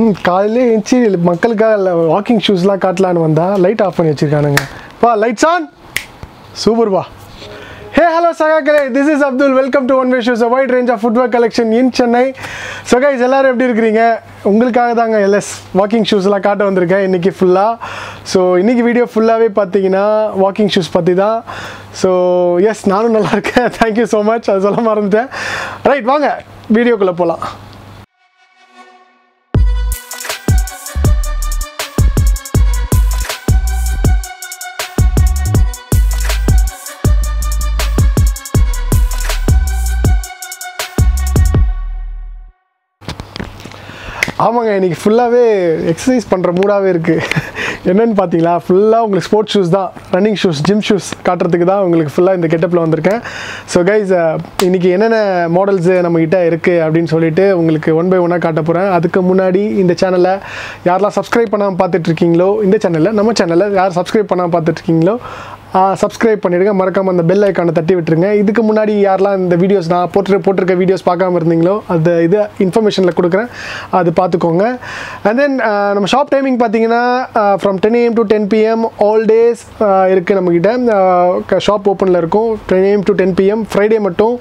ம் காலையிலே எழுந்துச்சி மக்களுக்காக இல்லை வாக்கிங் ஷூஸ்லாம் காட்டலான்னு வந்தால் லைட் ஆஃப் பண்ணி வச்சிருக்கானுங்க. பா லைட்ஸ் ஆன் சூப்பர் பா hey hello சகாக்கலே this is Abdul welcome to One Way Shoes wide range of footwear collection in Chennai so guys எல்லோரும் எப்படி இருக்கிறீங்க? உங்களுக்காக தாங்க எல்எஸ் வாக்கிங் ஷூஸ்லாம் காட்ட வந்திருக்கேன். இன்றைக்கி ஃபுல்லாக ஸோ இன்றைக்கி வீடியோ ஃபுல்லாகவே பார்த்தீங்கன்னா வாக்கிங் ஷூஸ் பற்றி தான். ஸோ எஸ் நானும் நல்லா இருக்கேன். தேங்க்யூ ஸோ மச் அது சொல்ல மறந்துட்டேன். ரைட் வாங்க. வீடியோக்குள்ளே போகலாம் ஆமாங்க இன்னைக்கு ஃபுல்லாகவே எக்ஸசைஸ் பண்ணுற மூடாகவே இருக்குது என்னென்னு பார்த்தீங்களா? ஃபுல்லாக உங்களுக்கு ஸ்போர்ட்ஸ் ஷூஸ் தான் ரன்னிங் ஷூஸ் ஜிம் ஷூஸ் காட்டுறதுக்கு தான் உங்களுக்கு ஃபுல்லாக இந்த கெட்டப்பில் வந்திருக்கேன். ஸோ கைஸ் இன்றைக்கி என்னென்ன மாடல்ஸு நம்மக்கிட்ட இருக்குது அப்படின்னு சொல்லிட்டு உங்களுக்கு ஒன் பை ஒன்னாக காட்ட போகிறேன் அதுக்கு முன்னாடி இந்த சேனலை யாரெல்லாம் சப்ஸ்கிரைப் பண்ணாமல் பார்த்துட்ருக்கீங்களோ இந்த சேனலில் நம்ம சேனலில் யார் சப்ஸ்கிரைப் பண்ணாமல் பார்த்துட்ருக்கீங்களோ சப்ஸ்கிரைப் பண்ணிவிடுங்க மறக்காமல் அந்த பெல் ஐக்கானை தட்டி விட்டுருங்க. இதுக்கு முன்னாடி யாரெல்லாம் இந்த வீடியோஸ் நான் போட்டு போட்டிருக்க வீடியோஸ் பார்க்காம இருந்தீங்களோ அந்த இது இன்ஃபர்மேஷனில் கொடுக்குறேன். அது பார்த்துக்கோங்க. அண்ட் தென் நம்ம ஷாப் டைமிங் பார்த்தீங்கன்னா from ten AM to ten PM all days இருக்குது நம்மக்கிட்ட ஷாப் ஓப்பனில் இருக்கும். Ten AM to ten PM Friday மட்டும்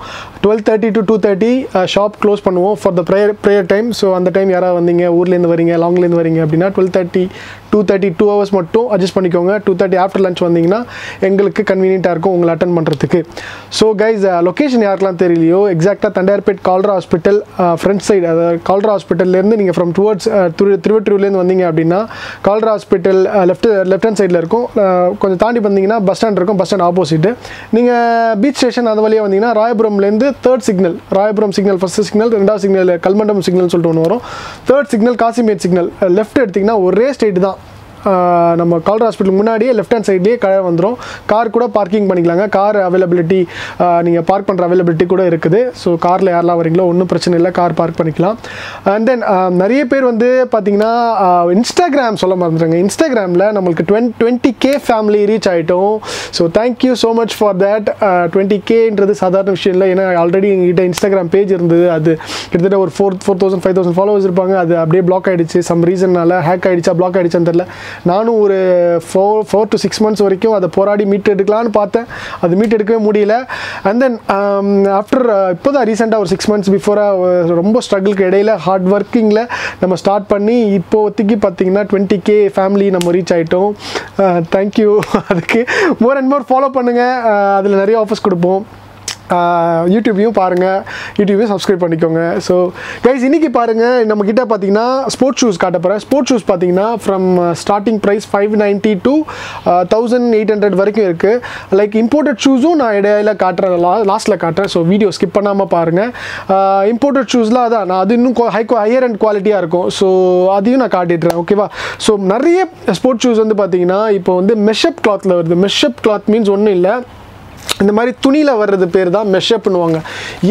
twelve thirty to two thirty shop close பண்ணுவோம் for the prayer prayer time so அந்த time யாராவது வந்தீங்க ஊர்லேருந்து வரீங்க லாங்லேருந்து வரீங்க அப்படின்னா twelve thirty two thirty two hours மட்டும் அட்ஜஸ்ட் பண்ணிக்கோங்க. டூ தேர்ட்டி ஆஃப்டர் லஞ்ச் வந்தீங்கன்னா எங்களுக்கு கன்வீனியண்ட்டாக இருக்கும் உங்களை அட்டன் பண்ணுறதுக்கு ஸோ கைஸ் லொக்கேஷன் uh, யாருக்கெலாம் தெரியலையோ எக்ஸாக்டாக Tondiarpet cholera hospital front side அதாவது கால்ரா ஹாஸ்பிட்டல்லேருந்து நீங்கள் ஃப்ரம் டுவர்ட்ஸ் திரு திருவற்றூர்லேருந்து வந்தீங்க அப்படின்னா cholera hospital left left hand சைடில் இருக்கும். Uh, கொஞ்சம் தாண்டி வந்தீங்கன்னா பஸ் ஸ்டாண்ட் இருக்கும் பஸ் ஸ்டாண்ட் ஆப்போசிட்டு நீங்கள் பீச் ஸ்டேஷன் அது வழியாக வந்தீங்கன்னா ராயபுரம்லேருந்து third signal Royapuram signal first signal ரெண்டாவது சிக்னல் கல்மண்டம் சிக்னல் சொல்லிட்டு ஒன்று வரும். Third signal Kasimedu signal left எடுத்திங்கன்னா ஒரே ஸ்டேட் தான். நம்ம கால்ரா ஹாஸ்பிட்டல் முன்னாடியே லெஃப்ட் ஹேண்ட் சைட்லேயே கடை வந்துடும் கார் கூட பார்க்கிங் பண்ணிக்கலாங்க. கார் அவைலபிலிட்டி நீங்கள் பார்க் பண்ணுற அவைலபிலிட்டி கூட இருக்குது. ஸோ காரில் யாரெல்லாம் வரீங்களோ ஒன்றும் பிரச்சனை இல்லை. கார் பார்க் பண்ணிக்கலாம். அண்ட் தென் நிறைய பேர் வந்து பார்த்தீங்கன்னா இன்ஸ்டாகிராம் சொல்ல மறந்துட்டாங்க. இன்ஸ்டாகிராமில் நம்மளுக்கு twenty twenty K family reach ஆகிட்டோம் so thank you so much for that twenty கேன்றது சாதாரண விஷயம் இல்லை. ஏன்னா ஆல்ரெடி எங்ககிட்ட இன்ஸ்டாகிராம் பேஜ் இருந்தது. அது கிட்டத்தட்ட ஒரு four four thousand five thousand followers இருப்பாங்க. அது அப்படியே பிளாக் ஆகிடுச்சு சம் ரீசன்னால் ஹேக் ஆகிடுச்சா பிளாக் ஆகிடுச்சான்னு தெரில நானும் ஒரு four four to six months வரைக்கும் அதை போராடி மீட் எடுக்கலான்னு பார்த்தேன். அது மீட் எடுக்கவே முடியல. அண்ட் தென் ஆஃப்டர் இப்போ தான் ரீசெண்டாக ஒரு சிக்ஸ் மந்த்ஸ் பிஃபோராக ரொம்ப ஸ்ட்ரகிளுக்கு இடையில ஹார்ட் ஒர்க்கிங்கில் நம்ம ஸ்டார்ட் பண்ணி இப்போதைக்கு பார்த்தீங்கன்னா டுவெண்ட்டி கே ஃபேமிலி நம்ம ரீச் ஆகிட்டோம் தேங்க்யூ அதுக்கு மோர் அண்ட் மோர் ஃபாலோ பண்ணுங்கள் அதில் நிறைய ஆஃபர்ஸ் கொடுப்போம். யூடியூப்பையும் பாருங்கள் யூடியூப்பையும் சப்ஸ்கிரைப் பண்ணிக்கோங்க. ஸோ கைஸ் இன்றைக்கி பாருங்கள் நம்மக்கிட்ட பார்த்தீங்கன்னா ஸ்போர்ட்ஸ் ஷூஸ் காட்ட போகிறேன் ஸ்போர்ட்ஸ் ஷூஸ் பார்த்தீங்கன்னா from starting price five ninety two thousand eight hundred வரைக்கும் இருக்குது லைக் இம்போர்ட்டட் ஷூஸும் நான் இடையில காட்டுறேன். லா லாஸ்ட்டில் காட்டுறேன் ஸோ வீடியோ ஸ்கிப் பண்ணாமல் பாருங்கள் இம்போர்ட்டட் ஷூஸ்லாம் அதான் நான் அது இன்னும் ஹை ஹையர் அண்ட் குவாலிட்டியாக இருக்கும். ஸோ அதையும் நான் காட்டிடுறேன் ஓகேவா ஸோ நிறைய ஸ்போர்ட்ஸ் ஷூஸ் வந்து பார்த்தீங்கன்னா இப்போ வந்து மெஷப் கிளாத்தில் வருது. மெஷப் கிளாத் மீன்ஸ் ஒன்றும் இல்லை. இந்த மாதிரி துணியில் வர்றது பேர் தான் மெஷப்னுவாங்க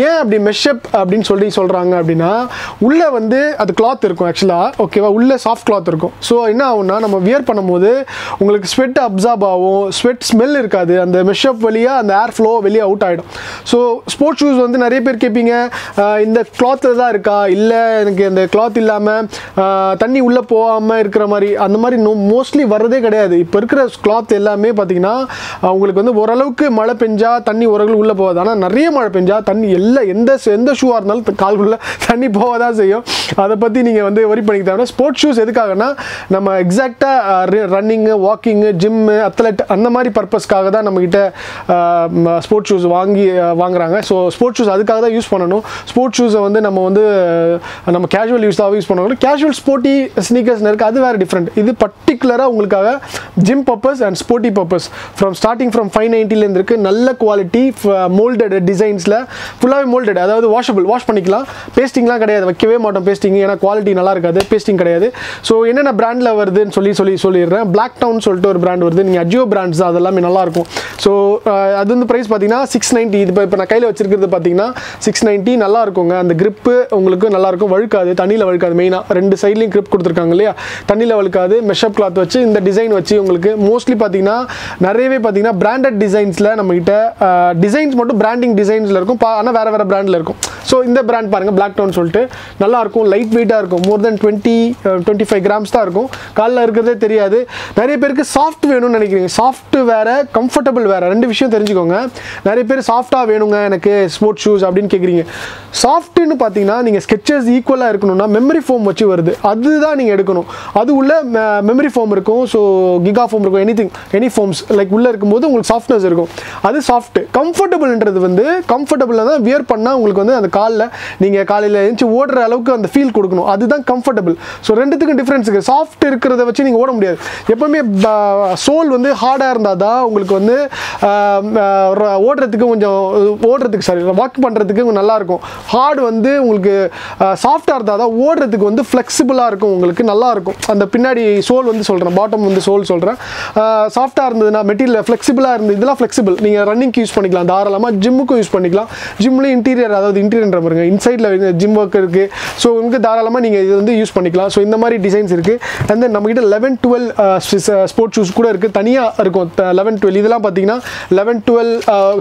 ஏன் அப்படி மெஷப் அப்படின்னு சொல்லி சொல்கிறாங்க அப்படின்னா உள்ளே வந்து அது கிளாத் இருக்கும் ஆக்சுவலாக ஓகேவா உள்ளே சாஃப்ட் கிளாத் இருக்கும். ஸோ என்ன ஆகும்னா நம்ம வியர் பண்ணும்போது உங்களுக்கு ஸ்வெட் அப்சார்ப் ஆகும் ஸ்வெட் ஸ்மெல் இருக்காது. அந்த மெஷப் வழியாக அந்த ஏர் ஃப்ளோ வெளியே அவுட் ஆகிடும் ஸோ ஸ்போர்ட்ஸ் ஷூஸ் வந்து நிறைய பேர் கேட்பீங்க இந்த கிளாத்தில் தான் இருக்கா? இல்லை எனக்கு இந்த கிளாத் இல்லாமல் தண்ணி உள்ளே போகாமல் இருக்கிற மாதிரி. அந்த மாதிரி நோ மோஸ்ட்லி வர்றதே கிடையாது. இப்போ இருக்கிற கிளாத் எல்லாமே பார்த்தீங்கன்னா உங்களுக்கு வந்து ஓரளவுக்கு மழை பெஞ்சா தண்ணி உரங்கள் உள்ளே போகாது. ஆனால் நிறைய மழை பெஞ்சா தண்ணி எல்லா எந்த எந்த ஷூவாக இருந்தாலும் த- தண்ணி போக தான் செய்யும். அதை பற்றி நீங்கள் வந்து வரி பண்ணிக்க தேவை ஸ்போர்ட்ஸ் ஷூஸ் எதுக்காகனா நம்ம எக்ஸாக்டாக ரன்னிங்கு வாக்கிங்கு ஜிம்மு அத்லெட் அந்த மாதிரி பர்பஸ்க்காக தான் நம்மக்கிட்ட ஸ்போர்ட்ஸ் ஷூஸ் வாங்கி வாங்குறாங்க. ஸோ ஸ்போர்ட்ஸ் ஷூஸ் அதுக்காக தான் யூஸ் பண்ணணும். ஸ்போர்ட்ஸ் ஷூஸை வந்து நம்ம வந்து நம்ம கேஷுவல் யூஸாக யூஸ் பண்ணணும் கேஷுவல் ஸ்போர்ட்டி ஸ்னீக்கர்ஸ் இருக்குது அது வேறு டிஃப்ரெண்ட் இது பர்டிகுலராக உங்களுக்காக gym purpose and sporty purpose from starting from five நைன்ட்டிலேருந்து இருக்குது நல்ல குவாலிட்டி மோல்டட் டிசைன்ஸில் ஃபுல்லாகவே மோல்டட் அதாவது வாஷபிள் வாஷ் பண்ணிக்கலாம். பேஸ்டிங்லாம் கிடையாது வைக்கவே மாட்டோம் பேஸ்டிங் ஏன்னா குவாலிட்டி நல்லா இருக்காது பேஸ்டிங் கிடையாது. ஸோ என்னென்ன பிராண்டில் வருதுன்னு சொல்லி சொல்லி சொல்லிடுறேன். பிளாக் டவுன் சொல்லிட்டு ஒரு பிராண்ட் வருது. நீங்கள் அஜியோ பிராண்ட்ஸ் தான் அதெல்லாமே நல்லாயிருக்கும் ஸோ அது வந்து ப்ரைஸ் பார்த்தீங்கன்னா சிக்ஸ் நைன்ட்டி இது இப்போ இப்போ நான் கையில் வச்சிருக்கிறது பார்த்தீங்கன்னா சிக்ஸ் நைன்ட்டி நல்லா இருக்குங்க. அந்த கிரிப்பு உங்களுக்கு நல்லாயிருக்கும் வழுக்காது தண்ணியில் வழுக்காது. மெயினாக ரெண்டு சைட்லேயும் கிரிப் கொடுத்துருக்காங்க இல்லையா? தண்ணியில் வழுக்காது மெஷப் கிளாத் வச்சு இந்த டிசைன் வச்சு உங்களுக்கு மோஸ்ட்லி பார்த்தீங்கன்னா நிறையவே பார்த்தீங்கன்னா பிராண்டட் டிசைன்ஸில் நம்ம உங்ககிட்ட டிசைன்ஸ் மட்டும் பிராண்டிங் டிசைன்ஸில் இருக்கும். பா ஆனால் வேறு வேறு பிராண்டில் இருக்கும். ஸோ இந்த பிராண்ட் பாருங்கள் பிளாக் டவுன் சொல்லிட்டு. நல்லாயிருக்கும் லைட் வெயிட்டாக இருக்கும். More than twenty twenty five grams தான் இருக்கும். காலில் இருக்கிறதே தெரியாது. நிறைய பேருக்கு சாஃப்ட் வேணும்னு நினைக்கிறீங்க. சாஃப்ட் வேறு கம்ஃபர்டபுள் வேறு. ரெண்டு விஷயம் தெரிஞ்சுக்கோங்க. நிறைய பேர் சாஃப்டாக வேணுங்க எனக்கு ஸ்போர்ட்ஸ் ஷூஸ் அப்படின்னு கேட்குறீங்க சாஃப்ட்டுன்னு பார்த்தீங்கன்னா நீங்கள் ஸ்கெச்சஸ் ஈக்குவலாக இருக்கணும்னா மெமரி ஃபோம் வச்சு வருது. அதுதான் நீங்கள் எடுக்கணும். அது உள்ள மெமரி ஃபோம் இருக்கும். ஸோ கிகா ஃபோம் இருக்கும். Any thing any foams like உள்ளே இருக்கும்போது உங்களுக்கு சாஃப்ட்னஸ் இருக்கும். அது சாஃப்ட்டு கம்ஃபர்டபுள்ன்றது வந்து கம்ஃபர்டபுளாக தான் வியர் பண்ணால் உங்களுக்கு வந்து அந்த காலில் நீங்கள் காலையில் எழுந்துச்சு ஓடுற அளவுக்கு அந்த ஃபீல் கொடுக்கணும். அதுதான் கம்ஃபர்டபுள் ஸோ ரெண்டுத்துக்கும் டிஃப்ரென்ஸ் இருக்குது சாஃப்ட் இருக்கிறத வச்சு நீங்கள் ஓட முடியாது. எப்போவுமே சோல் வந்து ஹார்டாக இருந்தால் தான் உங்களுக்கு வந்து ஓடுறதுக்கு கொஞ்சம் ஓடுறதுக்கு சாரி வாக் பண்ணுறதுக்கு கொஞ்சம் நல்லாயிருக்கும் ஹார்டு வந்து உங்களுக்கு சாஃப்டாக இருந்தால் தான் ஓடுறதுக்கு வந்து ஃப்ளெக்சிபிளாக இருக்கும். உங்களுக்கு நல்லாயிருக்கும் அந்த பின்னாடி சோல் வந்து சொல்கிறேன் பாட்டம் வந்து சோல் சொல்கிறேன் சாஃப்டாக இருந்ததுன்னா மெட்டீரியல் ஃப்ளெக்சிபிளாக இருந்தது இதெல்லாம் ஃப்ளெக்சிபிள் நீங்கள் ரன்னிங்க்கு யூஸ் பண்ணிக்கலாம். தாராளமாக ஜிம்முக்கும் யூஸ் பண்ணிக்கலாம். ஜிம்லேயும் இன்டீரியர் அதாவது இன்டீரியர் பாருங்க இன்சைடில் ஜிம் ஒர்க் இருக்குது ஸோ உங்களுக்கு தாராளமாக நீங்கள் இது வந்து யூஸ் பண்ணிக்கலாம். ஸோ இந்த மாதிரி டிசைன்ஸ் இருக்குது அண்ட் தென் நம்மகிட்ட லெவன் டுவெல் ஸ்போர்ட்ஸ் ஷூஸ் கூட இருக்குது தனியாக இருக்கும். லெவன் டுவெல் இதெல்லாம் பார்த்தீங்கன்னா லெவன் டுவெல்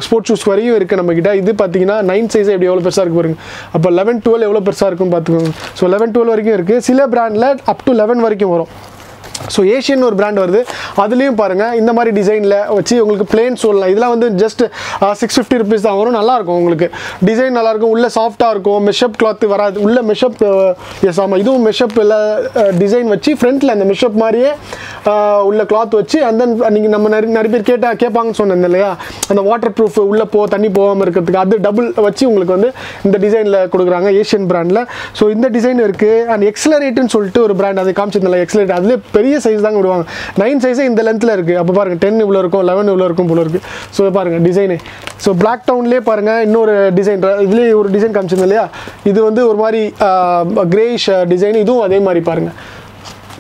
ஸ்போர்ட்ஸ் ஷூஸ் வரையும் இருக்குது நம்மகிட்ட. இது பார்த்தீங்கன்னா நைன் சைஸ் எப்படி எவ்வளோ பெருசாக இருக்கு பாருங்க. அப்போ லெவன் டுவெல் எவ்வளோ பெருசாக இருக்குன்னு பார்த்துக்கோங்க ஸோ லெவன் டுவெல் வரைக்கும் இருக்குது சில பிராண்டில் அப் டு லெவன் வரைக்கும் வரும். ஸோ ஏஷியன் ஒரு பிராண்ட் வருது. அதுலேயும் பாருங்கள் இந்த மாதிரி டிசைனில் வச்சு உங்களுக்கு பிளேன் சொல்லலாம். இதெல்லாம் வந்து ஜஸ்ட் சிக்ஸ் ஃபிஃப்டி ருபீஸ் தான் வரும். நல்லாயிருக்கும் உங்களுக்கு. டிசைன் நல்லாயிருக்கும். உள்ளே சாஃப்டாக இருக்கும். மெஷப் கிளாத் வராது. உள்ளே மெஷப் எஸ் ஆமாம் இதுவும் மெஷப் இல்லை டிசைன் வச்சு ஃப்ரண்ட்டில் அந்த மெஷப் மாதிரியே உள்ள கிளாத் வச்சு அந்த நீங்கள் நம்ம நிறைய நிறைய பேர் கேட்டால் கேட்பாங்கன்னு சொன்னேன் இல்லையா? அந்த வாட்டர் ப்ரூஃப் உள்ளே போ தண்ணி போகாமல் இருக்கிறதுக்கு அது டபுள் வச்சு உங்களுக்கு வந்து இந்த டிசைனில் கொடுக்குறாங்க ஏஷியன் பிராண்டில் ஸோ இந்த டிசைன் இருக்குது அண்ட் எக்ஸலரேட்டுன்னு சொல்லிட்டு ஒரு பிராண்ட் அதை காமிச்சிருந்தால எக்ஸலரேட் அதுலேயே பெரிய சைஸ் தாங்க விடுவாங்க. நைன் சைஸே இந்த லென்த்தில் இருக்குது அப்போ பாருங்கள் டென் இவ்வளோ இருக்கும் லெவன் இவ்வளோ இருக்கும் போல இருக்குது ஸோ பாருங்கள் டிசைனு ஸோ பிளாக் டவுன்லேயே பாருங்கள் இன்னொரு டிசைன் இதுலேயே ஒரு டிசைன் காமிச்சிருந்தேன் இல்லையா? இது வந்து ஒரு மாதிரி கிரேஷ் டிசைன் இதுவும் அதே மாதிரி பாருங்கள்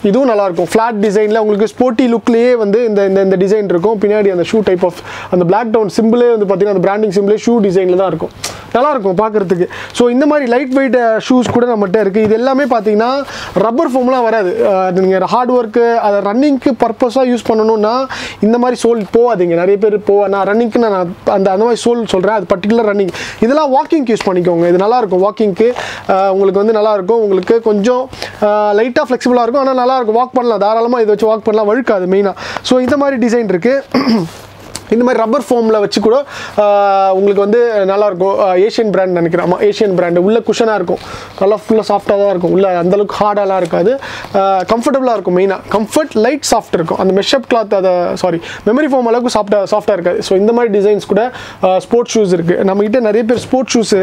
இதுவும் நல்லாயிருக்கும். ஃப்ளாட் டிசைனில் உங்களுக்கு ஸ்போர்ட்டி லுக்லேயே வந்து இந்த இந்த இந்த டிசைன் இருக்கும். பின்னாடி அந்த ஷூ டைப் ஆஃப் அந்த பிளாக் டவுன் சிம்பிளே வந்து பார்த்தீங்கன்னா அந்த பிராண்டிங் சிம்பிளே ஷூ டிசைனில் தான் இருக்கும். நல்லாயிருக்கும் பார்க்குறதுக்கு. ஸோ இந்த மாதிரி லைட் வெயிட் ஷூஸ் கூட நம்மகிட்ட இருக்குது இது எல்லாமே பார்த்தீங்கன்னா ரப்பர் ஃபோம்லாம் வராது. நீங்கள் ஹார்ட் ஒர்க்கு அதை ரன்னிங்க்கு பர்பஸாக யூஸ் பண்ணணும்னா இந்த மாதிரி சோல் போகாதீங்க. நிறைய பேர் போவா நான் ரன்னிங்க்கு நான் அந்த அந்த மாதிரி சோல் சொல்கிறேன் அது பர்டிகுலர் ரன்னிங் இதெல்லாம் வாக்கிங்க்கு யூஸ் பண்ணிக்கோங்க. இது நல்லாயிருக்கும். வாக்கிங்க்கு உங்களுக்கு வந்து நல்லாயிருக்கும். உங்களுக்கு கொஞ்சம் லைட்டாக ஃப்ளெக்சிபிளாக இருக்கும். ஆனால் நல்லாயிருக்கும் வாக் பண்ணலாம். தாராளமாக இதை வச்சு வாக் பண்ணலாம். வழுக்காது மெயினாக ஸோ இந்த மாதிரி டிசைன் இருக்குது இந்த மாதிரி ரப்பர் ஃபோமில் வச்சு கூட உங்களுக்கு வந்து நல்லாயிருக்கும். ஏஷியன் பிராண்ட் நினைக்கிறேன். ஆமாம் ஏஷியன் பிராண்டு உள்ளே குஷனாக இருக்கும். நல்லா ஃபுல்லாக சாஃப்டாக தான் இருக்கும். உள்ளே அந்தளவுக்கு ஹார்டாலாம் இருக்காது. கம்ஃபர்டபுளாக இருக்கும் மெயினாக கம்ஃபர்ட் லைட் சாஃப்ட் இருக்கும். அந்த மெஷப் கிளாத் அதை சாரி மெமரி ஃபோம் அளவுக்கு சாஃப்டாக சாஃப்டாக இருக்காது. ஸோ இந்த மாதிரி டிசைன்ஸ் கூட ஸ்போர்ட்ஸ் ஷூஸ் இருக்குது நம்மகிட்ட நிறைய பேர் ஸ்போர்ட்ஸ் ஷூஸ்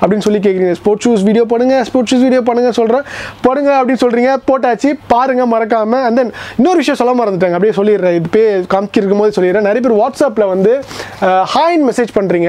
அப்படின்னு சொல்லி கேட்குறீங்க ஸ்போர்ட்ஸ் ஷூஸ் வீடியோ பண்ணுங்கள் ஸ்போர்ட்ஸ் ஷூஸ் வீடியோ பண்ணுங்கள் சொல்கிறேன் போடுங்க அப்படின்னு சொல்கிறீங்க போட்டாச்சு. பாருங்கள் மறக்காமல் அண்ட் தென் இன்னொரு விஷயம் சொல்ல மறந்துட்டாங்க. அப்படியே சொல்லிடுறேன். இது பே காமிக்கிருக்கும் போது சொல்லிடுறேன். நிறைய பேர் வாட்ஸ்அப் வாட்ஸ்அப்பில் வந்து ஹாயின் மெசேஜ் பண்ணுறீங்க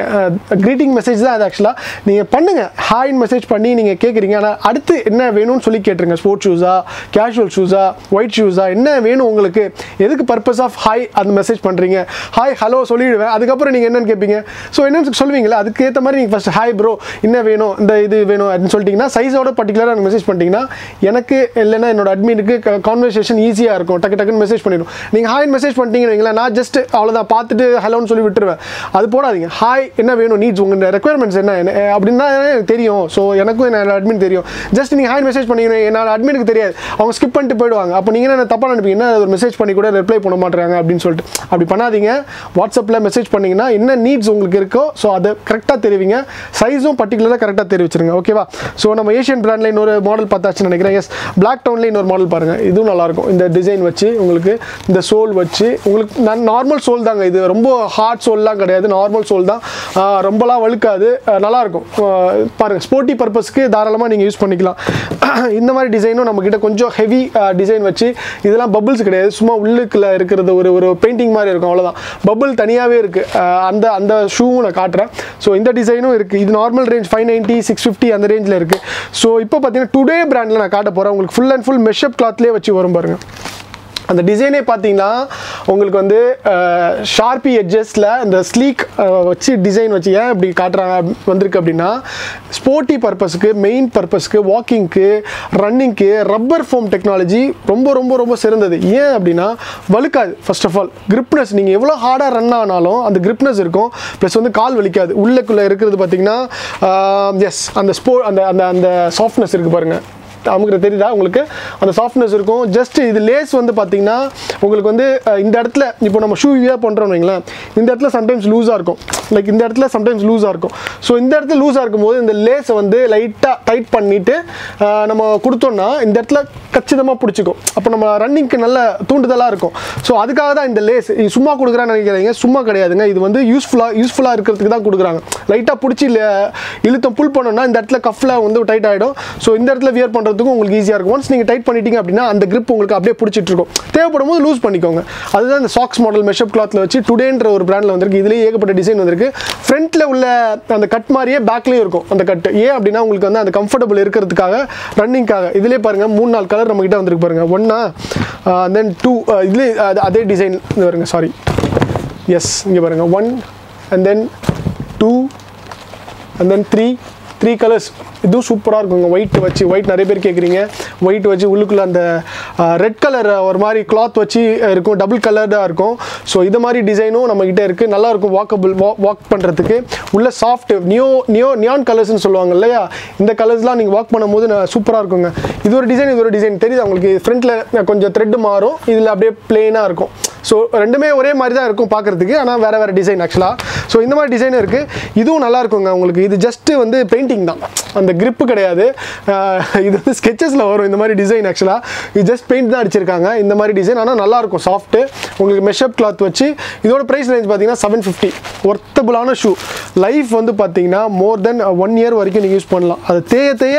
க்ரீட்டிங் மெசேஜ் தான் அது ஆக்சுவலாக நீங்கள் பண்ணுங்கள் ஹாயின் மெசேஜ் பண்ணி நீங்கள் கேட்குறீங்க ஆனால் அடுத்து என்ன வேணும்னு சொல்லி கேட்டுருங்க. ஸ்போர்ட்ஸ் ஷூஸா கேஷுவல் ஷூஸா ஒயிட் ஷூஸா என்ன வேணும் உங்களுக்கு? எதுக்கு பர்பஸ் ஆஃப் ஹாய் அந்த மெசேஜ் பண்ணுறீங்க ஹாய் ஹலோ சொல்லிவிடுவேன் அதுக்கப்புறம் நீங்கள் என்னென்னு கேட்பீங்க ஸோ என்னன்னு சொல்லுவீங்களா அதுக்கேற்ற மாதிரி நீங்கள் ஃபஸ்ட் ஹாய் ப்ரோ என்ன வேணும்? இந்த இது வேணும் அப்படின்னு சொல்லிட்டீங்கன்னா சைஸோட பர்டிகுலராக எனக்கு மெசேஜ் பண்ணிட்டீங்கன்னா எனக்கு இல்லைன்னா என்னோட அட்மினுக்கு கான்வர்சேஷன் ஈஸியாக இருக்கும். டக்கு டக்குன்னு மெசேஜ் பண்ணிடும். நீங்கள் ஹாய் மெசேஜ் பண்ணிட்டீங்கன்னு வைங்களேன். நான் ஜஸ்ட் அவ்வளோதான் பார்த்துட்டு ஹலோன்னு சொல்லி விட்டுருவேன். அது போடாதீங்க. ஹாய் என்ன வேணும்? நீட்ஸ் உங்கள் ரெக்குயர்மெண்ட்ஸ் என்ன? என்ன அப்படின்னா எனக்கு தெரியும். ஸோ எனக்கும் என்னோட அட்மின் தெரியும். ஜஸ்ட் நீங்கள் ஹாய் மெசேஜ் பண்ணிக்கணும் என்னோட அட்மினுக்கு தெரியாது. அவங்க ஸ்கிப் பண்ணிட்டு போயிடுவாங்க. அப்போ நீங்கள் என்ன தப்பாக நினைப்பீங்கன்னா ஒரு மெசேஜ் பண்ணி கூட ரிப்ளை பண்ண மாட்டாங்க அப்படின்னு சொல்லிட்டு. அப்படி பண்ணாதீங்க. வாட்ஸ்அப்பில் மெசேஜ் பண்ணீங்கன்னா என்ன நீட்ஸ் உங்களுக்கு இருக்கோ ஸோ அதை கரெக்டாக தெரிவிங்க. சைஸும் பர்டிகுலராக கரெக்டாக தெரிவிச்சிருங்க. ஓகேவா ஸோ நம்ம ஏஷியன் பிராண்டில் இன்னொரு மாடல் பார்த்தாச்சுன்னு நினைக்கிறேன். எஸ் பிளாக் டவுனில் இன்னொரு மாடல் பாருங்கள் இதுவும் நல்லாயிருக்கும் இந்த டிசைன் வச்சு உங்களுக்கு இந்த சோல் வச்சு உங்களுக்கு நான் நார்மல் சோல் தாங்க. இது ரொம்ப ஹார்ட் சோல்லாம் கிடையாது. நார்மல் சோல் தான். ரொம்பலாம் வழுக்காது. நல்லாயிருக்கும் பாருங்கள் ஸ்போர்ட்டி பர்பஸ்க்கு தாராளமாக நீங்கள் யூஸ் பண்ணிக்கலாம். இந்த மாதிரி டிசைனும் நம்மக்கிட்ட கொஞ்சம் ஹெவி டிசைன் வச்சு இதெல்லாம் பபுள்ஸ் கிடையாது. சும்மா உள்ளுக்குள்ள இருக்கிறது ஒரு ஒரு பெயிண்டிங் மாதிரி இருக்கும். அவ்வளோதான் பபுள் தனியாகவே இருக்குது அந்த அந்த ஷூவும் நான் காட்டுறேன். ஸோ இந்த டிசைனும் இருக்குது இது normal range five ninety six fifty அந்த ரேஞ்சில் இருக்குது ஸோ இப்போ பார்த்தீங்கன்னா டுடே பிராண்டில் நான் காட்ட போகிறேன் உங்களுக்கு full and full mesh up கிளாத்லேயே வச்சு வரும் பாருங்கள் அந்த டிசைனே பார்த்தீங்கன்னா உங்களுக்கு வந்து ஷார்பி எட்ஜஸில் இந்த ஸ்லீக் வச்சு டிசைன் வச்சு ஏன் இப்படி காட்டுறாங்க வந்திருக்கு அப்படின்னா ஸ்போர்ட்டி பர்பஸ்க்கு மெயின் பர்பஸ்க்கு வாக்கிங்க்கு ரன்னிங்க்கு ரப்பர் ஃபோம் டெக்னாலஜி ரொம்ப ரொம்ப ரொம்ப சிறந்தது. ஏன் அப்படின்னா வழுக்காது. ஃபர்ஸ்ட் ஆஃப் ஆல் கிரிப்னஸ் நீங்கள் எவ்வளோ ஹார்டாக ரன் ஆனாலும் அந்த கிரிப்னஸ் இருக்கும். ப்ளஸ் வந்து கால் வலிக்காது. உள்ளக்குள்ளே இருக்கிறது பார்த்தீங்கன்னா எஸ் அந்த ஸ்போ அந்த அந்த அந்த சாஃப்ட்னஸ் இருக்குது பாருங்கள் அமுக்கிற தெரியுதா? உங்களுக்கு அந்த சாஃப்ட்னஸ் இருக்கும். ஜஸ்ட் இது லேஸ் வந்து பார்த்தீங்கன்னா உங்களுக்கு வந்து இந்த இடத்துல இப்போ நம்ம ஷூ வியர் பண்ணுறோம் வைங்களேன் இந்த இடத்துல சம்டைம்ஸ் லூஸாக இருக்கும். லைக் இந்த இடத்துல சம்டைம்ஸ் லூஸாக இருக்கும். ஸோ இந்த இடத்துல லூஸாக இருக்கும்போது இந்த லேஸை வந்து லைட்டாக டைட் பண்ணிவிட்டு நம்ம கொடுத்தோம்னா இந்த இடத்துல கச்சிதமாக பிடிச்சிக்கும். அப்போ நம்ம ரன்னிங்க்கு நல்ல தூண்டுதலாக இருக்கும். ஸோ அதுக்காக தான் இந்த லேஸ் இது சும்மா கொடுக்குறான்னு நினைக்கிறீங்க சும்மா கிடையாதுங்க. இது வந்து யூஸ்ஃபுல்லாக யூஸ்ஃபுல்லாக இருக்கிறதுக்கு தான் கொடுக்குறாங்க. லைட்டாக பிடிச்சி இழுத்தம் புல் பண்ணோம்னா இந்த இடத்துல கஃபில் வந்து டைட் ஆகிடும் ஸோ இந்த இடத்துல வியர் பண்ணுறதுக்கும் உங்களுக்கு ஈஸியாக இருக்கும். ஒன்ஸ் நீங்கள் டைட் பண்ணிட்டீங்க அப்படின்னா அந்த கிரிப் உங்களுக்கு அப்படியே பிடிச்சிட்டு இருக்கும். தேவைப்படும் போது லூஸ் பண்ணிக்கோங்க. அதுதான் இந்த சாக்ஸ் மாடல் மெஷப் கிளாத்தில் வச்சு டுடேன்ற ஒரு பிராண்டில் வந்திருக்கு. இதுலேயே ஏகப்பட்ட டிசைன் வந்திருக்கு. ஃப்ரண்ட்டில் உள்ள அந்த கட் மாதிரியே பேக்லேயும் இருக்கும் அந்த கட் ஏன் அப்படின்னா உங்களுக்கு வந்து அந்த கம்ஃபர்டபுள் இருக்கிறதுக்காக ரன்னிங்காக இதுலேயே பாருங்கள் மூணு நாலு கலர் நம்மக்கிட்ட வந்துருக்கு பாருங்கள் ஒன்னா தென் டூ இதுலேயே அதே டிசைன் வருங்க. சாரி எஸ் இங்கே பாருங்கள் one and then two and then three three colours இதுவும் சூப்பராக இருக்குங்க. ஒயிட் வச்சு ஒயிட் நிறைய பேர் கேட்குறீங்க ஒயிட் வச்சு உள்ளுக்குள்ளே அந்த ரெட் கலர் ஒரு மாதிரி கிளாத் வச்சு இருக்கும். டபுள் கலர்டாக இருக்கும். ஸோ இது மாதிரி டிசைனும் நம்மக்கிட்ட இருக்குது நல்லா இருக்கும் வா வாக் பண்ணுறதுக்கு உள்ள சாஃப்ட் நியோ நியோ நியான் கலர்ஸ்னு சொல்லுவாங்க இல்லையா? இந்த கலர்ஸ்லாம் நீங்கள் வாக் பண்ணும்போது சூப்பராக இருக்குங்க. இது ஒரு டிசைன் இது ஒரு டிசைன் தெரியுது உங்களுக்கு? ஃப்ரண்ட்டில் கொஞ்சம் த்ரெட் மாறும். இதில் அப்படியே பிளெயினாக இருக்கும். ஸோ ரெண்டுமே ஒரே மாதிரி தான் இருக்கும் பார்க்குறதுக்கு ஆனால் வேறு வேறு டிசைன் ஆக்சுவலாக ஸோ இந்த மாதிரி டிசைன் இருக்குது இதுவும் நல்லா இருக்குங்க உங்களுக்கு. இது ஜஸ்ட்டு வந்து பெயிண்டிங் தான். அந்த grip கிடையாது. இது வந்து ஸ்கெச்சஸில் வரும். இந்த மாதிரி டிசைன் ஆக்சுவலாக இது ஜஸ்ட் பெயிண்ட் தான் அடிச்சிருக்காங்க. இந்த மாதிரி டிசைன் ஆனால் நல்லாயிருக்கும். சாஃப்ட்டு உங்களுக்கு மெஷப் கிளாத் வச்சு இதோட ப்ரைஸ் ரேஞ்ச் பார்த்தீங்கன்னா செவன் ஃபிஃப்டி ஒர்த்தபுளான ஷூ லைஃப் வந்து பார்த்தீங்கன்னா மோர் தென் ஒன் இயர் வரைக்கும் நீங்கள் யூஸ் பண்ணலாம். அது தேய தேய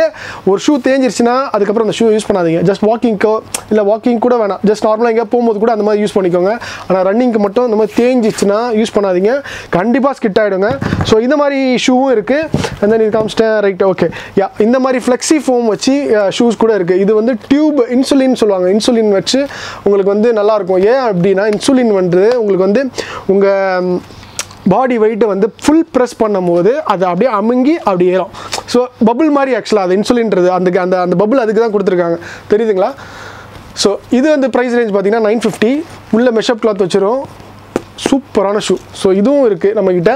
ஒரு ஷூ தேஞ்சிருச்சுன்னா அதுக்கப்புறம் அந்த ஷூ யூஸ் பண்ணாதீங்க. ஜஸ்ட் வாக்கிங்க்கோ இல்லை வாக்கிங் கூட வேணாம். ஜஸ்ட் நார்மலாக எங்கேயா போகும்போது கூட அந்த மாதிரி யூஸ் பண்ணிக்கோங்க. ஆனால் ரன்னிங்க்கு மட்டும் இந்த மாதிரி தேஞ்சிச்சுன்னா யூஸ் பண்ணாதீங்க. கண்டிப்பாக ஸ்கிட் ஆகிடுங்க ஸோ இந்த மாதிரி ஷூவும் இருக்குது அந்த இது காமிச்சிட்டேன். ரைட் ஓகே யா இந்த மாதிரி ஃப்ளெக்ஸி ஃபோம் வச்சு ஷூஸ் கூட இருக்குது இது வந்து டியூப் இன்சுலின் சொல்லுவாங்க. இன்சுலின் வச்சு உங்களுக்கு வந்து நல்லாயிருக்கும் ஏன் அப்படின்னா இன்சுலின் வந்து உங்களுக்கு வந்து உங்கள் பாடி வெயிட்டை வந்து ஃபுல் ப்ரெஸ் பண்ணும்போது அது அப்படியே அமுங்கி அப்படி ஏறும். ஸோ பபுள் மாதிரி ஆக்சுவலாக அது இன்சுலின்றது அந்த அந்த அந்த பபுள் அதுக்கு தான் கொடுத்துருக்காங்க. தெரியுதுங்களா? ஸோ இது வந்து ப்ரைஸ் ரேஞ்ச் பார்த்தீங்கன்னா நைன் ஃபிஃப்டி உள்ள மெஷப் கிளாத் வச்சிரும். சூப்பரான ஷூ ஸோ இதுவும் இருக்குது நம்மக்கிட்ட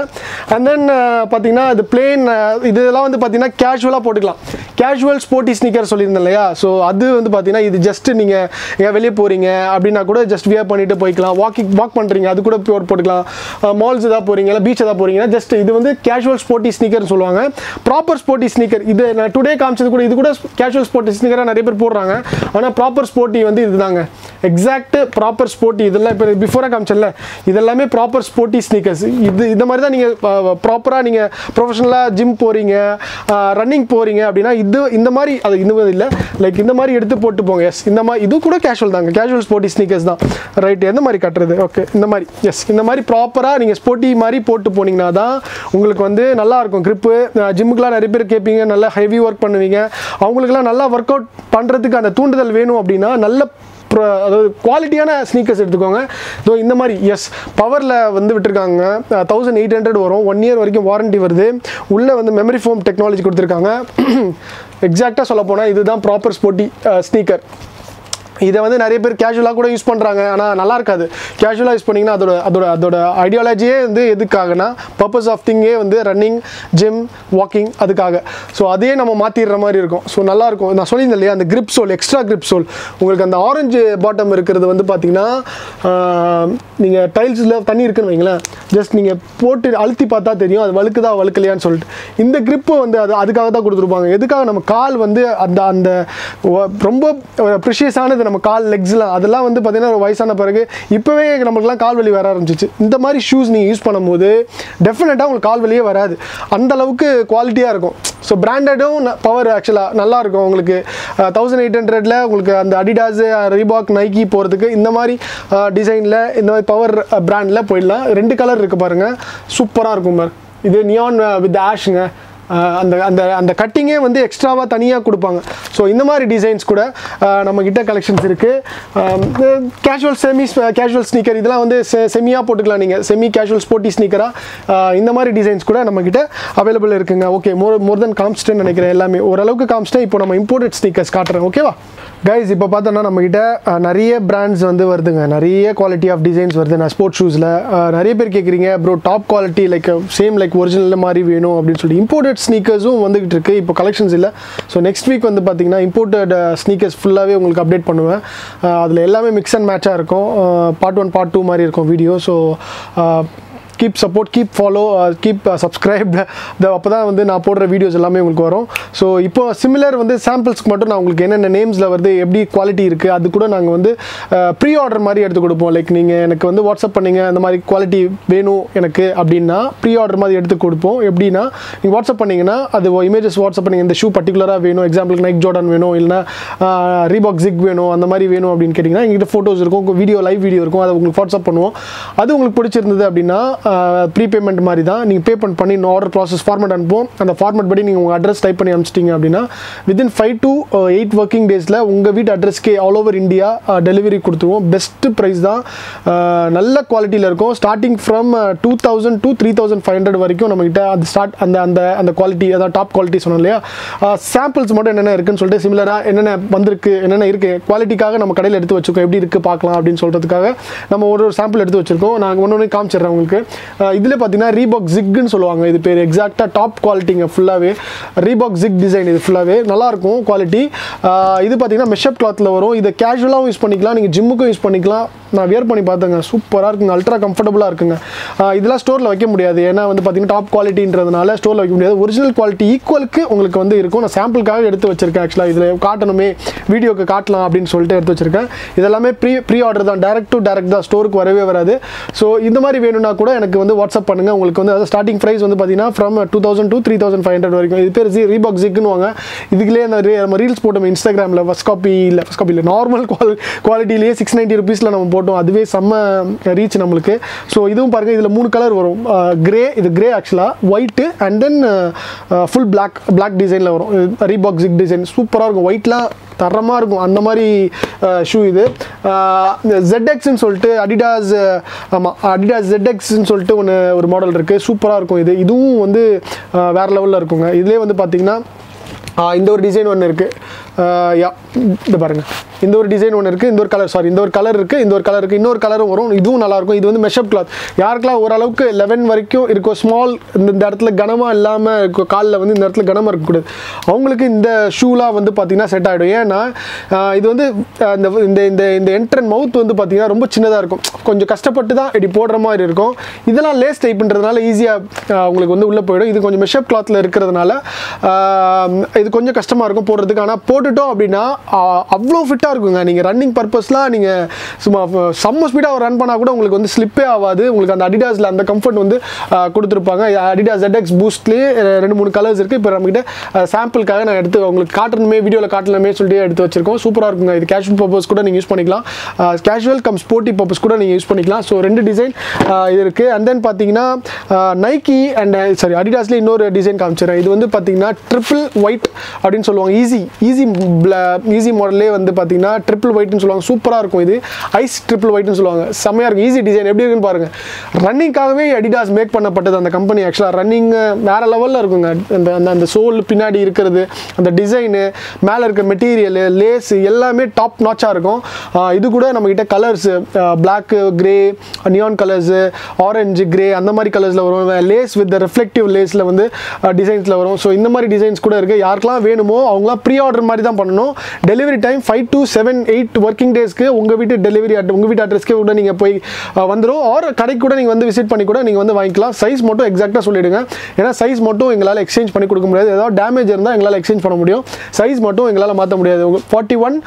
அண்ட் தென் uh, பார்த்தீங்கன்னா இது பிளேன் uh, இதெல்லாம் வந்து பார்த்தீங்கன்னா கேஷுவலாக போட்டுக்கலாம். கேஷுவல் ஸ்போர்ட்டி ஸ்னீக்கர் சொல்லியிருந்தேன் இல்லையா? ஸோ அது வந்து பார்த்தீங்கன்னா இது ஜஸ்ட் நீங்கள் எங்கே வெளியே போகிறீங்க அப்படின்னா கூட ஜஸ்ட் வியர் பண்ணிட்டு போய்க்கலாம். வாக்கிங் வாக் பண்ணுறீங்க அது கூட ப்யூர் போட்டுக்கலாம். Uh, மால்ஸ் ஏதாவது போகிறீங்க இல்லை பீச் ஏதாவது போகிறீங்கன்னா ஜஸ்ட் இது வந்து கேஷுவல் ஸ்போர்ட்டி ஸ்னீக்கர்னு சொல்லுவாங்க. ப்ராப்பர் ஸ்போர்ட்டி ஸ்னீக்கர் இது நான் டுடே காமிச்சது கூட இது கூட கேஷுவல் ஸ்போர்ட்டி ஸ்னீக்கராக நிறைய பேர் போடுறாங்க. ஆனால் ப்ராப்பர் ஸ்போர்ட்டி வந்து இதுதாங்க. எக்ஸாக்ட் ப்ராப்பர் ஸ்போர்ட்டி இதெல்லாம் இப்போ பிஃபோராக காமிச்சல இதெல்லாம் ப்ராப்பர் ஸ்போர்ட்டி ஸ்னீக்கர்ஸ் இது இந்த மாதிரி தான் நீங்கள் ப்ராப்பராக நீங்கள் ப்ரொஃபஷனலாக ஜிம் போகிறீங்க ரன்னிங் போகிறீங்க அப்படின்னா இது இந்த மாதிரி அது இந்த இல்லை. லைக் இந்த மாதிரி எடுத்து போட்டு போங்க. எஸ் இந்த மாதிரி இது கூட கேஷுவல் தாங்க. கேஷுவல் ஸ்போர்ட்டி ஸ்னீக்கர்ஸ் தான். ரைட் எந்த மாதிரி கட்டுறது? ஓகே இந்த மாதிரி. எஸ் இந்த மாதிரி ப்ராப்பராக நீங்கள் ஸ்போர்ட்டி மாதிரி போட்டு போனீங்கன்னா தான் உங்களுக்கு வந்து நல்லாயிருக்கும் க்ரிப்பு ஜிம்முக்கெலாம் நிறைய பேர் கேட்பீங்க நல்லா ஹெவி ஒர்க் பண்ணுவீங்க. அவங்களுக்குலாம் நல்லா ஒர்க் அவுட் பண்ணுறதுக்கு அந்த தூண்டுதல் வேணும் அப்படின்னா நல்ல அதாவது குவாலிட்டியான ஸ்னீக்கர்ஸ் எடுத்துக்கோங்க. ஸோ இந்த மாதிரி எஸ் பவரில் வந்து விட்டுருக்காங்க. தௌசண்ட் எயிட் ஹண்ட்ரட் வரும். ஒன் இயர் வரைக்கும் வாரண்டி வருது. உள்ளே வந்து மெமரி ஃபோம் டெக்னாலஜி கொடுத்துருக்காங்க. எக்ஸாக்டாக சொல்ல போனால் இதுதான் ப்ராப்பர் ஸ்போர்ட்டி ஸ்னீக்கர் இதை வந்து நிறைய பேர் கேஷுவலாக கூட யூஸ் பண்ணுறாங்க ஆனால் நல்லா இருக்காது. கேஷுவலாக யூஸ் பண்ணிங்கன்னா அதோட அதோட அதோட ஐடியாலஜியே வந்து எதுக்காகனா பர்பஸ் ஆஃப் திங்கே வந்து ரன்னிங் ஜிம் வாக்கிங் அதுக்காக. ஸோ அதையே நம்ம மாற்றிடுற மாதிரி இருக்கும். ஸோ நல்லாயிருக்கும் நான் சொல்லியிருந்தேன் இல்லையா அந்த grip sole extra grip sole உங்களுக்கு அந்த ஆரஞ்சு பாட்டம் இருக்கிறது வந்து பார்த்தீங்கன்னா நீங்கள் டைல்ஸில் தண்ணி இருக்குன்னு வைங்களேன் ஜஸ்ட் நீங்கள் போட்டு அழுத்தி பார்த்தா தெரியும் அது வழுக்குதா வழுக்கலையான்னு சொல்லிட்டு. இந்த கிரிப்பு வந்து அது அதுக்காக தான் கொடுத்துருப்பாங்க. எதுக்காக நம்ம கால் வந்து அந்த அந்த ரொம்ப ப்ரிஷியஸானது நம்ம கால் லெக்ஸ்லாம் அதெல்லாம் வந்து பார்த்திங்கன்னா ஒரு வயசான பிறகு இப்போவே நம்மளுக்குலாம் கால் வலி வர ஆரம்பிச்சிச்சு. இந்த மாதிரி ஷூஸ் நீங்கள் யூஸ் பண்ணும்போது டெஃபினட்டாக உங்களுக்கு கால் வலியே வராது. அந்த அளவுக்கு குவாலிட்டியாக இருக்கும். ஸோ பிராண்டடும் பவர் ஆக்சுவலாக நல்லாயிருக்கும் உங்களுக்கு. தௌசண்ட் எயிட் ஹண்ட்ரடில் உங்களுக்கு அந்த அடிடாஸு ரீபாக் நைக்கி போகிறதுக்கு இந்த மாதிரி டிசைனில் இந்த மாதிரி பவர் பிராண்டில் போயிடலாம். ரெண்டு கலர் இருக்குது பாருங்கள் சூப்பராக இருக்கும் பாரு. இது நியான் வித் ஆஷுங்க அந்த அந்த அந்த கட்டிங்கே வந்து எக்ஸ்ட்ராவாக தனியாக கொடுப்பாங்க. ஸோ இந்த மாதிரி டிசைன்ஸ் கூட நம்மக்கிட்ட கலெக்ஷன்ஸ் இருக்குது கேஷுவல் செமி கேஷுவல் ஸ்னீக்கர் இதெல்லாம் வந்து செ செமியாக போட்டுக்கலாம் நீங்கள் செமி கேஷுவல் ஸ்போர்ட்டி ஸ்னீக்கராக இந்த மாதிரி டிசைன்ஸ் கூட நம்மக்கிட்ட அவைலபிள் இருக்குங்க. ஓகே மோர் மோர் தென் காமிச்சிட்டேன்னு நினைக்கிறேன் எல்லாமே. ஓரளவுக்கு காமிச்சிட்டேன். இப்போ நம்ம இம்போர்ட்டட் ஸ்னீக்கர்ஸ் காட்டுறேன். ஓகேவா கைஸ் இப்போ பார்த்தோன்னா நம்மக்கிட்ட நிறைய பிராண்ட்ஸ் வந்து வருதுங்க. நிறைய குவாலிட்டி ஆஃப் டிசைன்ஸ் வருது. நான் ஸ்போர்ட்ஸ் ஷூஸில் நிறைய பேர் கேட்குறீங்க bro top quality like same like original மாதிரி வேணும் அப்படின்னு சொல்லி இம்போர்ட்டட் ஸ்னீக்கர்ஸும் வந்துகிட்டு இருக்குது இப்போ கலெக்ஷன்ஸ் இல்லை. ஸோ நெக்ஸ்ட் வீக் வந்து பார்த்தீங்கன்னா இம்போர்ட்டட் ஸ்னீக்கர்ஸ் ஃபுல்லாகவே உங்களுக்கு அப்டேட் பண்ணுவேன். அதில் எல்லாமே மிக்ஸ் அண்ட் மேட்சாக இருக்கும். பார்ட் ஒன் பார்ட் டூ மாதிரி இருக்கும் video so keep support keep follow keep subscribe அப்போ தான் வந்து நான் போடுற வீடியோஸ் எல்லாமே உங்களுக்கு வரும். ஸோ இப்போ சிமிலர் வந்து சாம்பிள்ஸ்க்கு மட்டும் நான் உங்களுக்கு என்னென்ன நேம்ஸில் வருது எப்படி குவாலிட்டி இருக்குது அது கூட நாங்கள் வந்து uh, ப்ரீ ஆர்டர் மாதிரி எடுத்து கொடுப்போம். லைக் நீங்கள் எனக்கு வந்து வாட்ஸ்அப் பண்ணிங்க அந்த மாதிரி குவாலிட்டி வேணும் எனக்கு அப்படின்னா ப்ரீ ஆர்டர் மாதிரி எடுத்து கொடுப்போம். எப்படின்னா நீங்கள் வாட்ஸ்அப் பண்ணிங்கன்னா அது இமேஜஸ் வாட்ஸ்அப் பண்ணிங்க இந்த ஷூ பர்டிகுலராக வேணும் எக்ஸாம்பிளுக்கு நைக் ஜோர்டன் வேணும் இல்லைனா ரீபாக் ஜிக் வேணும் அந்த மாதிரி வேணும் அப்படின்னு கேட்டிங்கன்னா எங்ககிட்ட ஃபோட்டோஸ் இருக்கும் வீடியோ லைவ் வீடியோ இருக்கும் அதை உங்களுக்கு வாட்ஸ்அப் பண்ணுவோம். அது உங்களுக்கு பிடிச்சிருந்தது அப்படின்னா ப்ரீபேமெண்ட் மாதிரி தான். நீங்கள் பே பண்ண பண்ணி ஆர்டர் ப்ராசஸ் ஃபார்மேட் அனுப்புவோம். அந்த ஃபார்மேட் படி நீங்கள் உங்கள் அட்ரஸ் டைப் பண்ணி அனுப்பிச்சிட்டிங்க அப்படின்னா within five to eight working டேஸில் உங்கள் வீட்டு அட்ரஸ்க்கே ஆல் ஓவர் இந்தியா டெலிவரி கொடுத்துருவோம். பெஸ்ட்டு ப்ரைஸ் தான். Uh, நல்ல குவாலிட்டியில் இருக்கும். Starting from two thousand to three thousand five hundred வரைக்கும் நம்மகிட்ட அது ஸ்டார்ட் அந்த அந்த அந்த குவாலிட்டி அதாவது டாப் குவாலிட்டி சொன்னோம் இல்லையா? Uh, சாம்பிள்ஸ் மட்டும் என்னென்ன இருக்குன்னு சொல்லிட்டு சிமிலராக என்னென்ன வந்திருக்கு என்னென்ன இருக்குது குவாலிட்டிக்காக நம்ம கடையில் எடுத்து வச்சுருக்கோம் எப்படி இருக்குது பார்க்கலாம் அப்படின்னு சொல்கிறதுக்காக நம்ம ஒரு ஒரு சாம்பிள் எடுத்து வச்சுருக்கோம். நாங்கள் ஒன்று ஒன்று காமிச்சிடுறேன் உங்களுக்கு. இதில் பார்த்தீங்கன்னா ரீபாக் ஜிக்னு சொல்லுவாங்க. இது பேர் எக்ஸாக்டாக டாப் குவாலிட்டிங்க ஃபுல்லாகவே ரீபாக் ஜிக் டிசைன் இது ஃபுல்லாகவே நல்லாயிருக்கும் குவாலிட்டி இது பார்த்தீங்கன்னா மெஷப் கிளாத்தில் வரும். இதை கேஷுவலாகவும் யூஸ் பண்ணிக்கலாம். நீங்கள் ஜிம்முக்கும் யூஸ் பண்ணிக்கலாம். நான் வியர் பண்ணி பார்த்தேங்க. சூப்பராக இருக்குங்க. அல்ட்ரா கம்ஃபர்டபுளாக இருக்குங்க. இதெல்லாம் ஸ்டோரில் வைக்க முடியாது. ஏன்னா வந்து பார்த்தீங்கன்னா டாப் குவாலிட்டின்றதுனால ஸ்டோரில் வைக்க முடியாது. ஒரிஜினல் குவாலிட்டி ஈக்குவலுக்கு உங்களுக்கு வந்து இருக்கும். நான் சாம்பிளுக்காக எடுத்து வச்சிருக்கேன் ஆக்சுவலாக இதில் காட்டணுமே. வீடியோக்கு காட்டலாம் அப்படின்னு சொல்லிட்டு எடுத்து வச்சிருக்கேன். இதெல்லாமே ப்ரீ ப்ரீ ஆர்டர் தான். டேரக்ட் டு டேரக்ட் தான். ஸ்டோருக்கு வரவே வராது. ஸோ இந்த மாதிரி வேணும்னா கூட எனக்கு வந்து வாட்ஸ்அப் பண்ணுங்கள் உங்களுக்கு வந்து அதாவது ஸ்டார்டிங் ப்ரைஸ் வந்து பார்த்தீங்கன்னா from two thousand two three thousand five hundred வரைக்கும். இது பேர் ஜி ரீபாக் ஜிக்குன்னு வாங்க அந்த ரீல்ஸ் போட்டோம் இன்ஸ்டாகிராமில் ஃபஸ்ட் காப்பி இல்லை ஃபஸ்ட் காப்பி இல்லை நார்மல் குவாலிட்டிலேயே சிக்ஸ் நைன்ட்டி ருபீஸில் நம்ம போட்டோம் அதுவே செம்ம ரீச் நம்மளுக்கு. ஸோ இதுவும் பாருங்கள் இதில் மூணு கலர் வரும். கிரே இது கிரே ஆக்சுவலாக white and then full black black டிசைனில் வரும். ரீபாக் ஜிக் டிசைன் சூப்பராக இருக்கும். ஒயிட்லாம் தரமாக இருக்கும். அந்த மாதிரி ஷூ இது. ஜெட்எக்ஸ்ன்னு சொல்லிட்டு அடிடாஸ் ஆமாம் அடிடாஸ் ஜெட்எக்ஸ்ன்னு சொல்லிட்டு ஒன்று ஒரு மாடல் இருக்குது சூப்பராக இருக்கும் இது. இதுவும் வந்து வேறு வேற லெவலில் இருக்குங்க. இதுலேயே வந்து பார்த்தீங்கன்னா இந்த ஒரு டிசைன் ஒன்று இருக்குது யா இந்த பாருங்கள் இந்த ஒரு டிசைன் ஒன்று இருக்குது இந்த ஒரு கலர் சாரி இந்த ஒரு கலர் இருக்குது இந்த ஒரு கலர் இருக்குது இன்னொரு கலரும் வரும் இதுவும் நல்லாயிருக்கும். இது வந்து மெஷப் கிளாத் யாருக்கெல்லாம் ஓரளவுக்கு லெவன் வரைக்கும் இருக்கும் ஸ்மால் இந்த இடத்துல கனமாக இல்லாமல் இருக்கும் காலில் வந்து இந்த இடத்துல கனமாக இருக்கக்கூடாது அவங்களுக்கு இந்த ஷூலாம் வந்து பார்த்திங்கன்னா செட் ஆகிடும் ஏன்னா இது வந்து இந்த இந்த இந்த இந்த என்ட்ரன் மவுத் வந்து பார்த்திங்கன்னா ரொம்ப சின்னதாக இருக்கும். கொஞ்சம் கஷ்டப்பட்டு தான் இப்படி போடுற மாதிரி இருக்கும். இதெல்லாம் லேஸ் டைப்புன்றதுனால ஈஸியாக உங்களுக்கு வந்து உள்ளே போயிடும். இது கொஞ்சம் மெஷப் கிளாத்தில் இருக்கிறதுனால இது கொஞ்சம் கஷ்டமாக இருக்கும் போடுறதுக்கு. ஆனால் போட்டுட்டோம் அப்படின்னா அவ்வளோ ஃபிட்டாக இருக்குங்க. நீங்கள் ரன்னிங் பர்பஸ்லாம் நீங்கள் சும்மா செம்ம ஸ்பீடாக ரன் பண்ணால் கூட உங்களுக்கு வந்து ஸ்லிப்பே ஆகாது. உங்களுக்கு அந்த அடிடாஸில் அந்த கம்ஃபர்ட் வந்து கொடுத்துருப்பாங்க. அடிடாஸ் எட்எக்ஸ் பூஸ்ட்லேயே ரெண்டு மூணு கலர்ஸ் இருக்குது இப்போ நம்மகிட்ட சாம்பிளுக்காக நான் எடுத்து உங்களுக்கு காட்டணுமே வீடியோவில் காட்டணுமே சொல்லிட்டு எடுத்து வச்சிருக்கோம். சூப்பராக இருக்குங்க. இது கேஷுவல் பர்பஸ் கூட நீங்கள் யூஸ் பண்ணிக்கலாம். கேஷுவல் கம் ஸ்போர்ட்டி பர்பஸ் கூட நீங்கள் யூஸ் பண்ணிக்கலாம். ஸோ ரெண்டு டிசைன் இது இருக்குது அண்ட் தென் பார்த்தீங்கன்னா நைக்கி அண்ட் சாரி அடிடாஸ்லேயே இன்னொரு டிசைன் காமிச்சிடறேன். இது வந்து பார்த்தீங்கன்னா ட்ரிபிள் ஒயிட் அப்படின்னு சொல்லுவாங்க. ஈஸி ஈஸி ஈஸி மாடல்லே வந்து பார்த்தீங்கன்னா ட்ரிபிள் ஒயிட்னு சொல்லுவாங்க. சூப்பராக இருக்கும் இது. ஐஸ் ட்ரிபிள் ஒயிட்னு சொல்லுவாங்க. செம்மையாக இருக்கும். ஈஸி டிசைன் எப்படி இருக்குன்னு பாருங்கள் ரன்னிங்காகவே அடிடாஸ் மேக் பண்ணப்பட்டது அந்த கம்பெனி ஆக்சுவலாக ரன்னிங் வேறு லெவலில் இருக்குங்க. அந்த அந்த அந்த சோல் பின்னாடி இருக்கிறது அந்த டிசைனு மேலே இருக்க மெட்டீரியலு லேஸு எல்லாமே டாப் நாச்சாக இருக்கும். இது கூட நம்மக்கிட்ட colours black grey neon colours orange grey அந்த மாதிரி கலர்ஸில் வரும். லேஸ் வித் ரிஃப்ளெக்டிவ் லேஸில் வந்து டிசைன்ஸில் வரும். ஸோ இந்த மாதிரி டிசைன்ஸ் கூட இருக்குது யாருக்கெல்லாம் வேணுமோ அவங்களாம் ப்ரீ ஆர்டர் மாதிரி தான் பண்ணணும். Delivery time five to seven eight working டேஸ்க்கு உங்கள் வீட்டு டெலிவரி அட் உங்கள் வீட்டு அட்ரஸ்க்கே கூட நீங்கள் போய் வந்துடும் ஆர் கடைக்கு கூட நீங்கள் வந்து விசிட் பண்ணி கூட நீங்கள் வந்து வாங்கிக்கலாம். சைஸ் மட்டும் எக்ஸாக்டாக சொல்லிடுங்க. ஏன்னா சைஸ் மட்டும் எங்களால் எக்ஸ்சேஞ்ச் பண்ணி கொடுக்க முடியாது. ஏதாவது டேமேஜ் இருந்தால் எங்களால் எக்ஸ்சேஞ்ச் பண்ண முடியும். சைஸ் மட்டும் எங்களால் மாற்ற முடியாது. Forty one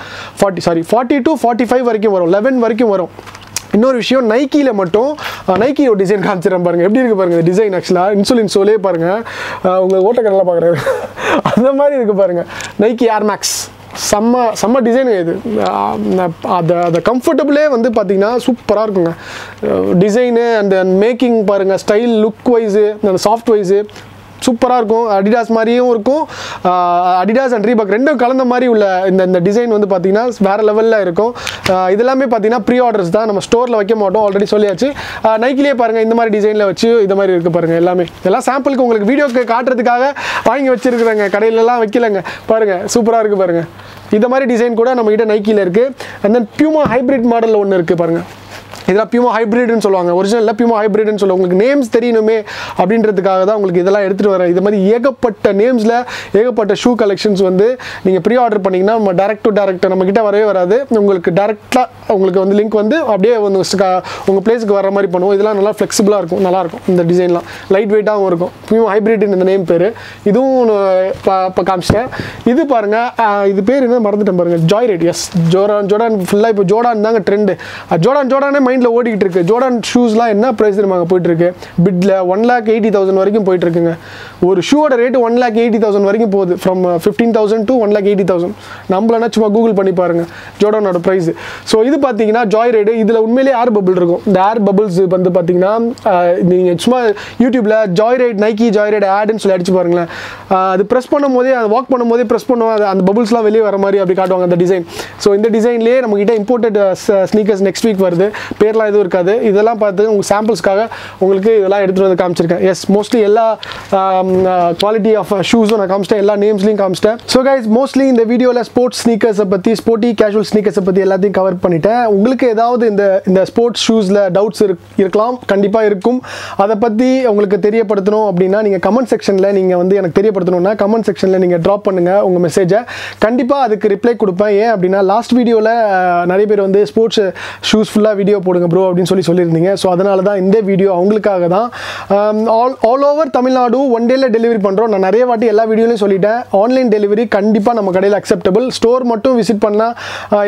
forty sorry forty two forty five வரைக்கும் வரும். லெவன் வரைக்கும் வரும். இன்னொரு விஷயம் நைக்கியில் மட்டும் நைக்கி ஒரு டிசைன் காமிச்சிடறேன் பாருங்க. எப்படி இருக்கு பாருங்க டிசைன் ஆக்சுவலாக இன்சுலின் சோலே பாருங்க. உங்கள் ஓட்டக்கடலாம் பார்க்குறாரு அந்த மாதிரி இருக்கு பாருங்க. நைக்கி ஏர் மேக்ஸ் செம்ம செம்ம டிசைன் இது. அதை அதை அந்த கம்ஃபர்டபுளே வந்து பார்த்திங்கன்னா சூப்பராக இருக்குங்க. டிசைனு அந்த மேக்கிங் பாருங்கள் ஸ்டைல் லுக் வைஸு அந்த சாஃப்ட் வைஸு சூப்பராக இருக்கும். அடிடாஸ் மாதிரியும் இருக்கும். அடிடாஸ் அண்ட் ரீபாக் ரெண்டும் கலந்த மாதிரி உள்ள இந்த இந்த டிசைன் வந்து பார்த்தீங்கன்னா வேறு லெவலில் இருக்கும். இதெல்லாமே பார்த்தீங்கன்னா ப்ரீ ஆர்டர்ஸ் தான். நம்ம ஸ்டோரில் வைக்க மாட்டோம். ஆல்ரெடி சொல்லியாச்சு. நைக்கிலே பாருங்கள் இந்த மாதிரி டிசைனில் வச்சு இது மாதிரி இருக்குது பாருங்கள் எல்லாமே. எல்லாம் சாம்பிளுக்கு உங்களுக்கு வீடியோக்கு காட்டுறதுக்காக வாங்கி வச்சிருக்கிறேங்க. கடையிலலாம் வைக்கலங்க. பாருங்கள் சூப்பராக இருக்குது பாருங்கள் இந்த மாதிரி டிசைன் கூட நம்மகிட்ட நைக்கியில் இருக்குது அண்ட் தென் பியூமா ஹைப்ரிட் மாடலில் ஒன்று இருக்குது பாருங்கள் இதெல்லாம் பியூமா ஹைப்ரிட்னு சொல்லுவாங்க. ஒரிஜினலில் பியூமா ஹைப்ரிட்னு சொல்லுவாங்க. உங்களுக்கு நேம்ஸ் தெரியணுமே அப்படின்றதுக்காக தான் உங்களுக்கு இதெல்லாம் எடுத்துகிட்டு வரேன். இது மாதிரி ஏகப்பட்ட நேம்ஸில் ஏகப்பட்ட ஷூ கலெக்ஷன்ஸ் வந்து நீங்கள் ப்ரீ ஆர்டர் பண்ணிங்கன்னா நம்ம டேரக்ட் டு டேரக்ட் நம்மக்கிட்ட வரவே வராது. உங்களுக்கு டேரெக்டாக உங்களுக்கு வந்து லிங்க் வந்து அப்படியே வந்து உங்கள் பிளேஸுக்கு வர மாதிரி பண்ணுவோம். இதெல்லாம் நல்லா ஃப்ளெக்சிபிளாக இருக்கும். நல்லாயிருக்கும் இந்த டிசைன்லாம் லைட் வெயிட்டாகவும் இருக்கும். பியூமா ஹைப்ரிட்னு இந்த நேம் பேர். இதுவும் இப்போ காமிச்சிட்டேன். இது பாருங்கள் இது பேர் என்ன மறந்துட்டேன் பாருங்கள் Joy Ride yes Jordan Jordan ஃபுல்லாக இப்போ ஜோடான் தாங்க ட்ரெண்டு ஜோடான் ஜோடானே மைண்டில் ஓடிக்கிட்டு இருக்கு ஜோடான் ஷூஸ்லாம் என்ன ப்ரைஸ் தெரியுமாங்க போயிட்டுருக்கு? பிட்டில் ஒன் லேக் எயிட்டி தௌசண்ட் வரைக்கும் போயிட்டு இருக்குங்க ஒரு ஷூவோட rate one lakh eighty thousand வரைக்கும் போகுது. From fifteen thousand to one lakh eighty thousand நம்மளனா சும்மா கூகுள் பண்ணி பாருங்கள் ஜோடானோட ப்ரைஸ் ஸோ இது பார்த்தீங்கன்னா ஜாய் ரைடு இதில் உண்மையிலேயே ஏர் பபிள் இருக்கும். இந்த ஏர் பபிள்ஸ் வந்து பார்த்தீங்கன்னா நீங்கள் சும்மா யூடியூப்பில் Joy Ride Nike Joy Ride ஆடுன்னு சொல்லி அடிச்சு பாருங்களேன். அது ப்ரெஸ் பண்ணும் போதே அது வாக் பண்ணும் போதே ப்ரெஸ் பண்ணுவோம் அது அந்த பபுள்ஸ்லாம் வெளியே வர மாதிரி அப்படி காட்டுவாங்க அந்த டிசைன் ஸோ இந்த டிசைன்லேயே நம்மகிட்ட இம்போர்ட்டட் ஸ்னீக்கர்ஸ் நெக்ஸ்ட் வீக் வருது. பேர்லாம் எதுவும் இருக்காது. இதெல்லாம் பார்த்து உங்கள் சாம்பிள்ஸ்க்காக உங்களுக்கு இதெல்லாம் எடுத்துகிட்டு வந்து காமிச்சிருக்கேன். எஸ் மோஸ்ட்லி எல்லா குவாலிட்டி ஆஃப் ஷூஸும் நான் காமிச்சிட்டேன். எல்லா நேம்ஸ்லையும் காமிச்சிட்டேன். ஸோ கைஸ் மோஸ்ட்லி இந்த வீடியோவில் ஸ்போர்ட்ஸ் ஸ்னீக்கர்ஸை பற்றி ஸ்போர்ட்டி கேஷுவல் ஸ்னீக்கர்ஸை பற்றி எல்லாத்தையும் கவர் பண்ணிட்டேன். உங்களுக்கு ஏதாவது இந்த இந்த ஸ்போர்ட்ஸ் ஷூஸில் டவுட்ஸ் இருக்கலாம். கண்டிப்பாக இருக்கும். அதை பற்றி உங்களுக்கு தெரியப்படுத்தணும் அப்படின்னா நீங்கள் கமெண்ட் செக்ஷனில் நீங்கள் வந்து எனக்கு தெரியப்படுத்தணும்னா கமெண்ட் செக்ஷனில் நீங்கள் ட்ராப் பண்ணுங்கள் உங்கள் மெசேஜை கண்டிப்பாக அதுக்கு ரிப்ளை கொடுப்பேன். ஏன் அப்படின்னா லாஸ்ட் வீடியோவில் நிறைய பேர் வந்து ஸ்போர்ட்ஸ் ஷூஸ் ஃபுல்லாக வீடியோ போடுங்க ப்ரோ அப்படின்னு சொல்லி சொல்லியிருந்தீங்க. ஸோ அதனால தான் இந்த வீடியோ அவங்களுக்காக தான் all all over Tamil Nadu one டேல டெலிவரி பண்ணுறோம் நான் நிறைய வாட்டி எல்லா வீடியோலையும் சொல்லிட்டேன். ஆன்லைன் டெலிவரி கண்டிப்பாக நம்ம கடையில் அக்செப்டபிள் ஸ்டோர் மட்டும் விசிட் பண்ணால்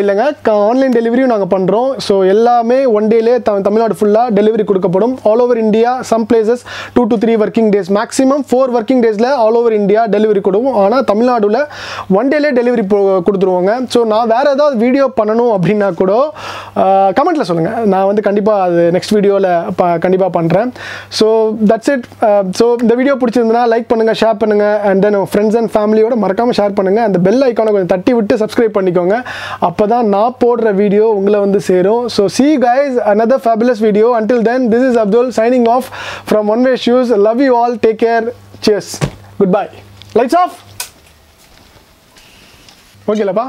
இல்லைங்க. ஆன்லைன் டெலிவரியும் நாங்கள் பண்ணுறோம் ஸோ எல்லாமே ஒன் டேலே த தமிழ்நாடு ஃபுல்லாக டெலிவரி கொடுக்கப்படும். All over India some places two to three working days maximum four working டேஸில் ஆல் ஓவர் இந்தியா டெலிவரி கொடுவோம். ஆனால் தமிழ்நாடுல ஒன் டேலே டெலிவரி கொடுத்துருவாங்க. ஸோ நான் வேறு ஏதாவது வீடியோ பண்ணணும் அப்படின்னா கூட கமெண்ட்டில் சொல்லுங்கள் நான் வந்து கண்டிப்பாக அது நெக்ஸ்ட் வீடியோவில் ப கண்டிப்பாக பண்ணுறேன் so that's it so uh, இந்த வீடியோ பிடிச்சிருந்தனா லைக் பண்ணுங்கள் ஷேர் பண்ணுங்கள் அண்ட் தென் ஃப்ரெண்ட்ஸ் அண்ட் ஃபேமிலியோட மறக்காமல் ஷேர் பண்ணுங்கள் அந்த பெல் ஐக்கானை கொஞ்சம் தட்டி விட்டு சப்ஸ்கிரைப் பண்ணிக்கோங்க. அப்போ தான் நான் போடுற வீடியோ உங்களை வந்து சேரும். So see guys another video until then this is Abdul signing off from one way shoes love you all take care cheers good bye lights off ஓகேலப்பா